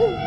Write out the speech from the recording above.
Ooh.